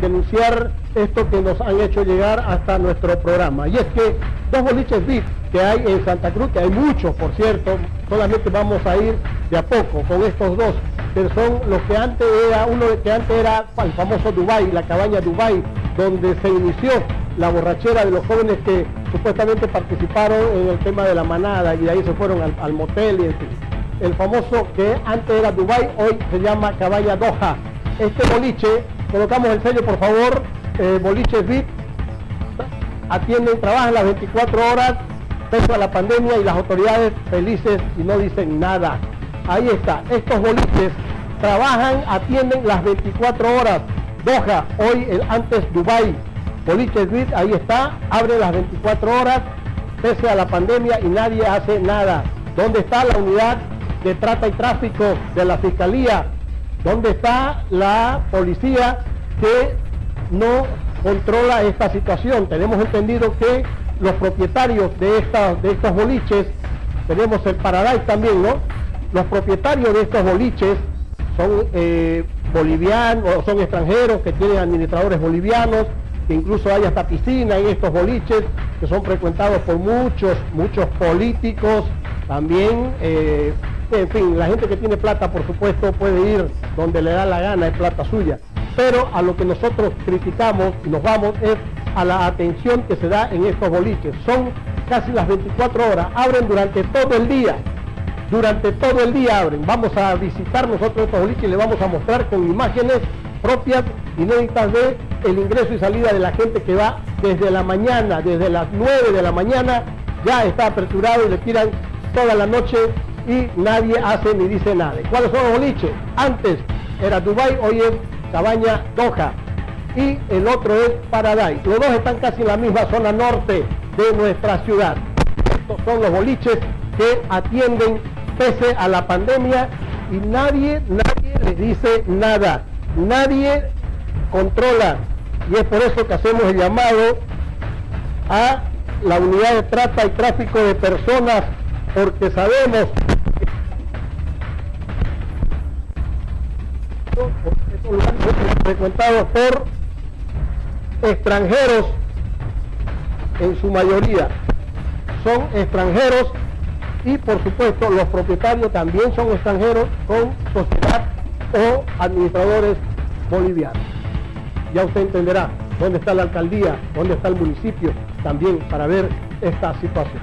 denunciar esto que nos han hecho llegar hasta nuestro programa. Y es que dos boliches VIP que hay en Santa Cruz, que hay muchos por cierto, solamente vamos a ir de a poco con estos dos, que son los que antes era, uno que antes era el famoso Dubai, la cabaña Dubai, donde se inició la borrachera de los jóvenes que supuestamente participaron en el tema de la manada y ahí se fueron al, motel y El famoso que antes era Dubai, hoy se llama Cabaña Doha. Este boliche colocamos el sello por favor, eh, boliches VIP, atienden, trabajan las 24 horas, pese a la pandemia y las autoridades felices y no dicen nada. Ahí está, estos boliches trabajan, atienden las 24 horas. Doha, hoy el antes Dubai, boliches VIP, ahí está, abre las 24 horas, pese a la pandemia y nadie hace nada. ¿Dónde está la unidad de trata y tráfico de la Fiscalía? ¿Dónde está la policía que no controla esta situación? Tenemos entendido que los propietarios de, de estos boliches, tenemos el Paradise también, ¿no? Los propietarios de estos boliches son eh, bolivianos, son extranjeros que tienen administradores bolivianos, que incluso hay hasta piscina en estos boliches, que son frecuentados por muchos, muchos políticos, también eh, en fin, la gente que tiene plata, por supuesto, puede ir donde le da la gana, es plata suya. Pero a lo que nosotros criticamos y nos vamos es a la atención que se da en estos boliches. Son casi las 24 horas, abren durante todo el día. Durante todo el día abren. Vamos a visitar nosotros estos boliches y le vamos a mostrar con imágenes propias, inéditas de el ingreso y salida de la gente que va desde la mañana, desde las 9 de la mañana, ya está aperturado y le tiran toda la noche y nadie hace ni dice nada. ¿Cuáles son los boliches? Antes era Dubai, hoy es Cabaña Doha y el otro es Paradise. Los dos están casi en la misma zona norte de nuestra ciudad. Estos son los boliches que atienden pese a la pandemia y nadie, nadie les dice nada. Nadie controla y es por eso que hacemos el llamado a la unidad de trata y tráfico de personas porque sabemos frecuentados por extranjeros en su mayoría. Son extranjeros y por supuesto los propietarios también son extranjeros con sociedad o administradores bolivianos. Ya usted entenderá dónde está la alcaldía, dónde está el municipio también para ver esta situación.